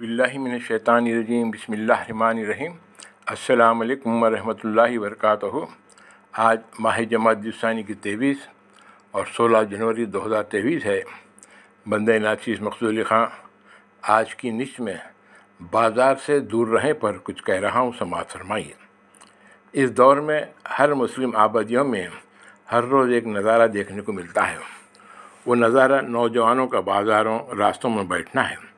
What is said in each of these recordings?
बिल्लिमिनशैतानरजीम बसमीम अल्लाम वरहमल वरक आज माह जमातसानी की तेईस और 16 जनवरी 2023 है। बंद नाचिस मकसूल ख़ां, आज की निश में बाज़ार से दूर रहें पर कुछ कह रहा हूँ, समाज फरमाइए। इस दौर में हर मुस्लिम आबादियों में हर रोज़ एक नज़ारा देखने को मिलता है। वो नज़ारा नौजवानों का बाज़ारों, रास्तों में बैठना है।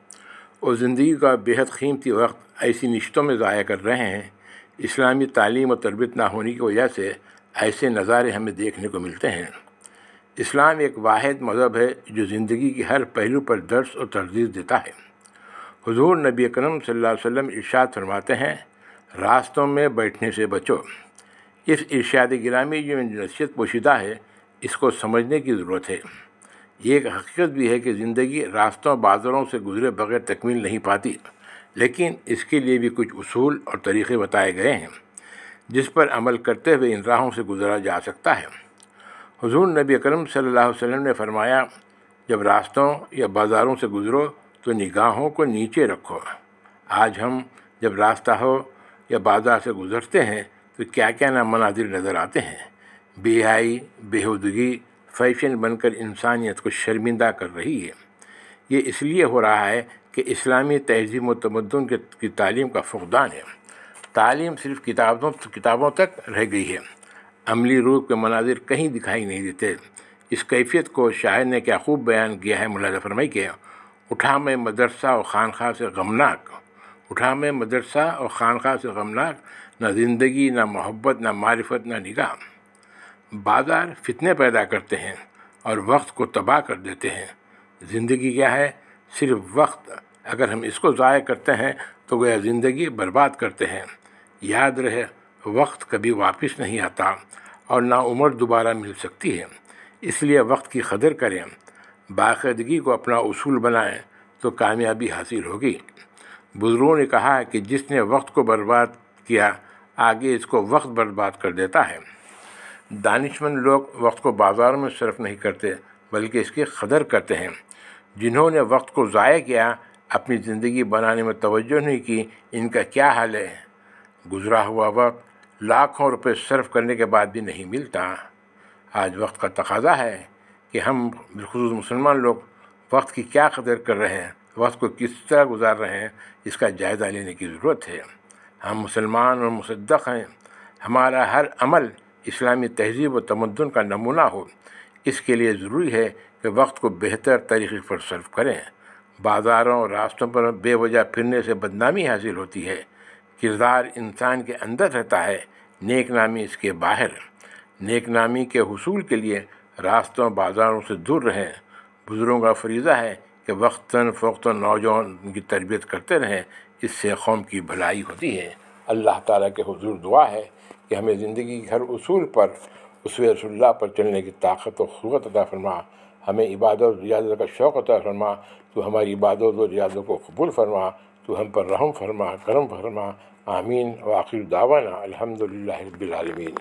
और ज़िंदगी का बेहद कीमती वक्त ऐसी निश्तों में ज़ाया कर रहे हैं, इस्लामी तालीम और तरबियत ना होने की वजह से ऐसे नज़ारे हमें देखने को मिलते हैं। इस्लाम एक वाद मज़हब है जो ज़िंदगी के हर पहलू पर दर्स और तरजीह देता है। हजूर नबी करम वसल्लम इरशाद फरमाते हैं, रास्तों में बैठने से बचो। इस इर्शाद गिरामी जो नसीहत पोशीदा है, इसको समझने की ज़रूरत है। ये एक हकीकत भी है कि ज़िंदगी रास्तों बाज़ारों से गुजरे बगैर तकमील नहीं पाती, लेकिन इसके लिए भी कुछ उसूल और तरीक़े बताए गए हैं, जिस पर अमल करते हुए इन राहों से गुजरा जा सकता है। हुजूर नबी अकरम सल्लल्लाहु अलैहि वसल्लम ने फरमाया, जब रास्तों या बाज़ारों से गुज़रो तो निगाहों को नीचे रखो। आज हम जब रास्ता हो या बाज़ार से गुज़रते हैं तो क्या क्या ना मनाजिर नज़र आते हैं? बेहाई, बेहूदगी फ़ैशन बनकर इंसानियत को शर्मिंदा कर रही है। ये इसलिए हो रहा है कि इस्लामी तहजीब व तमदन के तालीम का फुकदान है। तालीम सिर्फ़ किताबों किताबों तक रह गई है। अमली रूप के मनाजिर कहीं दिखाई नहीं देते। इस कैफियत को शायर ने क्या खूब बयान किया है मुला फरमाई के उठा में मदरसा और खानखा से गमनाक। उठा में मदरसा और खानखा से गमनाक। न ज़िंदगी, ना मोहब्बत, ना मारिफत, ना निगाह। बाज़ार फितने पैदा करते हैं और वक्त को तबाह कर देते हैं। ज़िंदगी क्या है? सिर्फ़ वक्त। अगर हम इसको ज़ाय करते हैं तो वह ज़िंदगी बर्बाद करते हैं। याद रहे, वक्त कभी वापस नहीं आता और ना उम्र दोबारा मिल सकती है। इसलिए वक्त की कदर करें। बाकायदगी को अपना उसूल बनाएँ तो कामयाबी हासिल होगी। बुज़ुर्गों ने कहा है कि जिसने वक्त को बर्बाद किया, आगे इसको वक्त बर्बाद कर देता है। दानिशमंद लोग वक्त को बाज़ार में सर्फ नहीं करते, बल्कि इसकी कदर करते हैं। जिन्होंने वक्त को ज़ाय किया, अपनी ज़िंदगी बनाने में तवज्जो नहीं की, इनका क्या हाल है? गुज़रा हुआ वक्त लाखों रुपए सर्फ करने के बाद भी नहीं मिलता। आज वक्त का तकाजा है कि हम, बिलखसूस मुसलमान लोग, वक्त की क्या कदर कर रहे हैं, वक्त को किस तरह गुजार रहे हैं, इसका जायज़ा लेने की ज़रूरत है। हम मुसलमान और मुसद्दक़ हैं। हमारा हर अमल इस्लामी तहजीब व तमदन का नमूना हो। इसके लिए ज़रूरी है कि वक्त को बेहतर तरीके पर सर्व करें। बाज़ारों और रास्तों पर बेवजह फिरने से बदनामी हासिल होती है। किरदार इंसान के अंदर रहता है नेक नामी इसके बाहर। नेक नामी के हसूल के लिए रास्तों, बाज़ारों से दूर रहें। बुज़ुर्गों का फरीज़ा है कि वक्ता फ़ोक्ता नौजवान की तरबियत करते रहें। इससे कौम की भलाई होती है। अल्लाह ताला के हुजूर दुआ है कि हमें ज़िंदगी के हर उसूल पर, उस रसुल्ला पर चलने की ताकत और खुवत अदा फरमा। हमें इबादत रियाजत का शौक़ अदा फरमा। तो हमारी इबादत और रियाजत को कबूल फरमा। तो हम पर रहम फरमा, करम फरमा। आमीन। व आखिर दावाना। अलहमदिल्ला रबालमीन